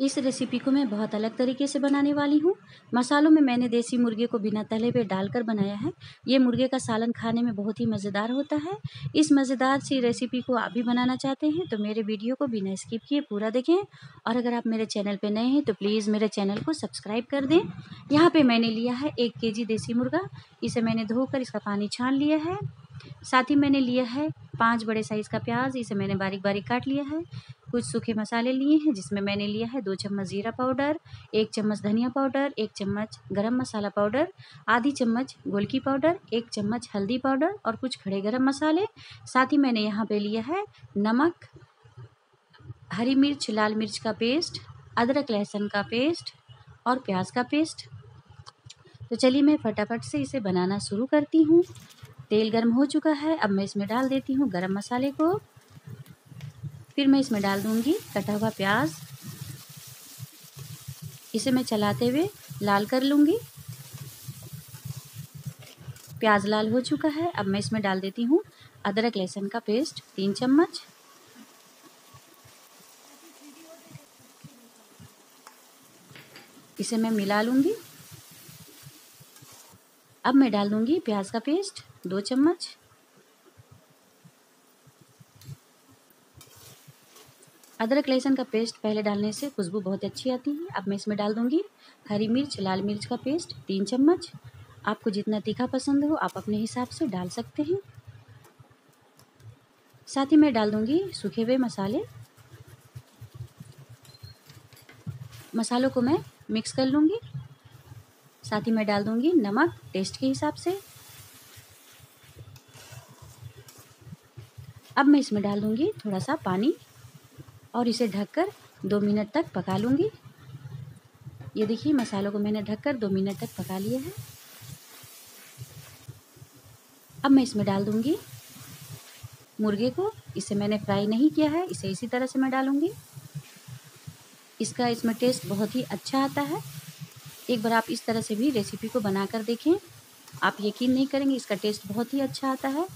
इस रेसिपी को मैं बहुत अलग तरीके से बनाने वाली हूँ। मसालों में मैंने देसी मुर्गे को बिना तले हुए डालकर बनाया है। ये मुर्गे का सालन खाने में बहुत ही मज़ेदार होता है। इस मज़ेदार सी रेसिपी को आप भी बनाना चाहते हैं तो मेरे वीडियो को बिना स्किप किए पूरा देखें। और अगर आप मेरे चैनल पर नए हैं तो प्लीज़ मेरे चैनल को सब्सक्राइब कर दें। यहाँ पर मैंने लिया है एक के देसी मुर्गा। इसे मैंने धोकर इसका पानी छान लिया है। साथ ही मैंने लिया है पाँच बड़े साइज़ का प्याज। इसे मैंने बारीक बारीक काट लिया है। कुछ सूखे मसाले लिए हैं, जिसमें मैंने लिया है दो चम्मच ज़ीरा पाउडर, एक चम्मच धनिया पाउडर, एक चम्मच गरम मसाला पाउडर, आधी चम्मच गोलकी पाउडर, एक चम्मच हल्दी पाउडर और कुछ खड़े गरम मसाले। साथ ही मैंने यहाँ पे लिया है नमक, हरी मिर्च, लाल मिर्च का पेस्ट, अदरक, लहसुन का पेस्ट और प्याज का पेस्ट। तो चलिए मैं फटाफट से इसे बनाना शुरू करती हूँ। तेल गर्म हो चुका है, अब मैं इसमें डाल देती हूँ गरम मसाले को। फिर मैं इसमें डाल दूँगी कटा हुआ प्याज। इसे मैं चलाते हुए लाल कर लूँगी। प्याज लाल हो चुका है। अब मैं इसमें डाल देती हूँ अदरक लहसुन का पेस्ट, तीन चम्मच। इसे मैं मिला लूँगी। अब मैं डाल दूँगी प्याज का पेस्ट, दो चम्मच। अदरक लहसुन का पेस्ट पहले डालने से खुशबू बहुत अच्छी आती है। अब मैं इसमें डाल दूँगी हरी मिर्च, लाल मिर्च का पेस्ट, तीन चम्मच। आपको जितना तीखा पसंद हो, आप अपने हिसाब से डाल सकते हैं। साथ ही मैं डाल दूँगी सूखे हुए मसाले। मसालों को मैं मिक्स कर लूँगी। साथ ही मैं डाल दूँगी नमक टेस्ट के हिसाब से। अब मैं इसमें डाल दूँगी थोड़ा सा पानी। और इसे ढककर दो मिनट तक पका लूँगी। ये देखिए, मसालों को मैंने ढककर दो मिनट तक पका लिया है। अब मैं इसमें डाल दूँगी मुर्गे को। इसे मैंने फ्राई नहीं किया है, इसे इसी तरह से मैं डालूँगी। इसका इसमें टेस्ट बहुत ही अच्छा आता है। एक बार आप इस तरह से भी रेसिपी को बना कर देखें। आप यकीन नहीं करेंगे, इसका टेस्ट बहुत ही अच्छा आता है।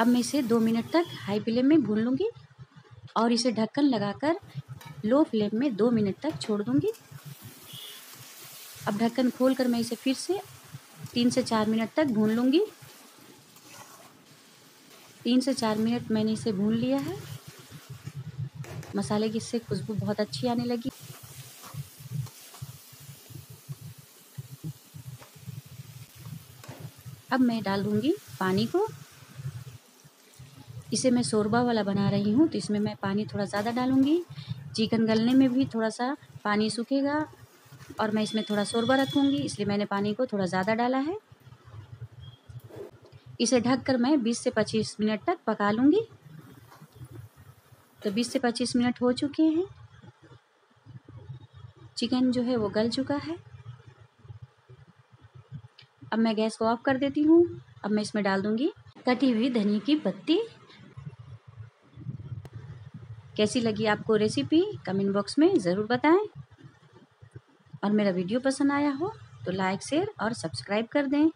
अब मैं इसे दो मिनट तक हाई फ्लेम में भून लूँगी और इसे ढक्कन लगाकर लो फ्लेम में दो मिनट तक छोड़ दूँगी। अब ढक्कन खोल कर मैं इसे फिर से तीन से चार मिनट तक भून लूँगी। तीन से चार मिनट मैंने इसे भून लिया है। मसाले की इससे खुशबू बहुत अच्छी आने लगी। अब मैं डाल दूँगी पानी को। इसे मैं शोरबा वाला बना रही हूँ तो इसमें मैं पानी थोड़ा ज़्यादा डालूँगी। चिकन गलने में भी थोड़ा सा पानी सूखेगा और मैं इसमें थोड़ा शोरबा रखूँगी, इसलिए मैंने पानी को थोड़ा ज़्यादा डाला है। इसे ढककर मैं 20 से 25 मिनट तक पका लूँगी। तो 20 से 25 मिनट हो चुके हैं। चिकन जो है वो गल चुका है। अब मैं गैस को ऑफ़ कर देती हूँ। अब मैं इसमें डाल दूँगी कटी हुई धनिया की पत्ती। कैसी लगी आपको रेसिपी कमेंट बॉक्स में ज़रूर बताएँ। और मेरा वीडियो पसंद आया हो तो लाइक शेयर और सब्सक्राइब कर दें।